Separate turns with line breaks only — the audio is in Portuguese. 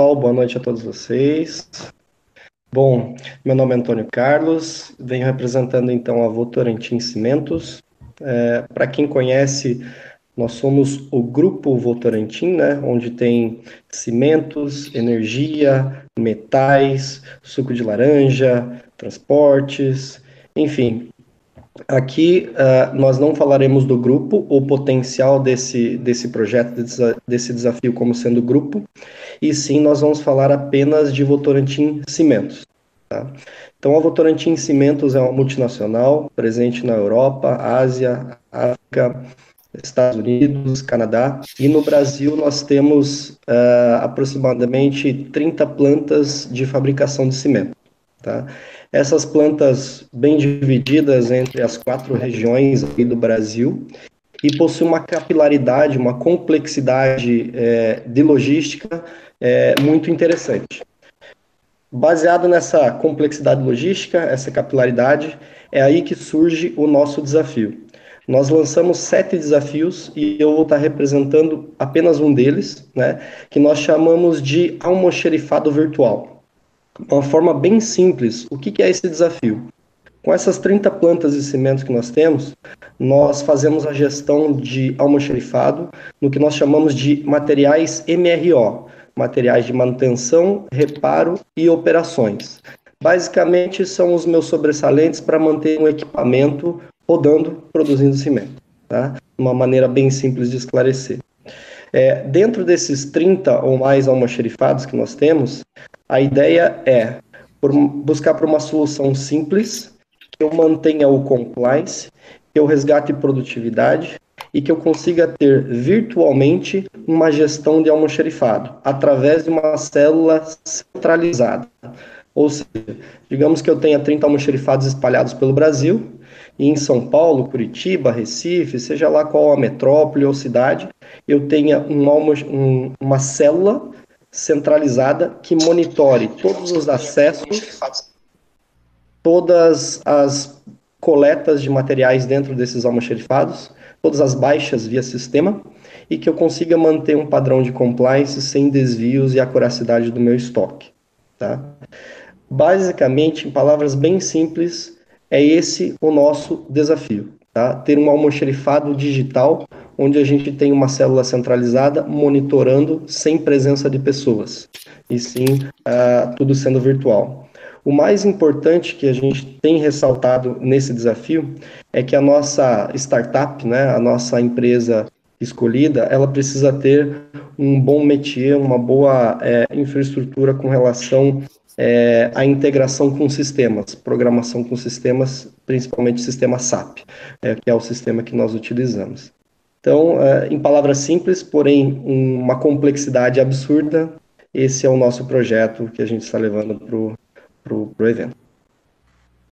pessoal, boa noite a todos vocês. Bom, meu nome é Antônio Carlos, venho representando então a Votorantim Cimentos. É, Para quem conhece, nós somos o grupo Votorantim, né, onde tem cimentos, energia, metais, suco de laranja, transportes, enfim, Aqui uh, nós não falaremos do grupo, o potencial desse, desse projeto, desse, desafio como sendo grupo, e sim nós vamos falar apenas de Votorantim Cimentos. Tá? Então, a Votorantim Cimentos é uma multinacional presente na Europa, Ásia, África, Estados Unidos, Canadá, e no Brasil nós temos uh, aproximadamente 30 plantas de fabricação de cimento. Tá? Essas plantas bem divididas entre as quatro regiões do Brasil e possui uma capilaridade, uma complexidade é, de logística é, muito interessante. Baseado nessa complexidade logística, essa capilaridade, é aí que surge o nosso desafio. Nós lançamos sete desafios e eu vou estar representando apenas um deles, né, que nós chamamos de almoxerifado virtual uma forma bem simples, o que, que é esse desafio? Com essas 30 plantas de cimentos que nós temos, nós fazemos a gestão de almoxerifado no que nós chamamos de materiais MRO, materiais de manutenção, reparo e operações. Basicamente, são os meus sobressalentes para manter um equipamento rodando, produzindo cimento. Tá? Uma maneira bem simples de esclarecer. É, dentro desses 30 ou mais almoxerifados que nós temos, a ideia é por, buscar por uma solução simples, que eu mantenha o compliance, que eu resgate produtividade e que eu consiga ter virtualmente uma gestão de almoxerifado através de uma célula centralizada. Ou seja, digamos que eu tenha 30 almoxerifados espalhados pelo Brasil, e em São Paulo, Curitiba, Recife, seja lá qual a metrópole ou cidade, eu tenha um, um, uma célula centralizada que monitore todos os acessos, todas as coletas de materiais dentro desses almoxerifados, todas as baixas via sistema e que eu consiga manter um padrão de compliance sem desvios e acuracidade do meu estoque. Tá? Basicamente, em palavras bem simples, é esse o nosso desafio. Tá? Ter um almoxerifado digital onde a gente tem uma célula centralizada monitorando sem presença de pessoas, e sim uh, tudo sendo virtual. O mais importante que a gente tem ressaltado nesse desafio é que a nossa startup, né, a nossa empresa escolhida, ela precisa ter um bom métier, uma boa é, infraestrutura com relação é, à integração com sistemas, programação com sistemas, principalmente sistema SAP, é, que é o sistema que nós utilizamos. Então, é, em palavras simples, porém uma complexidade absurda, esse é o nosso projeto que a gente está levando para o evento.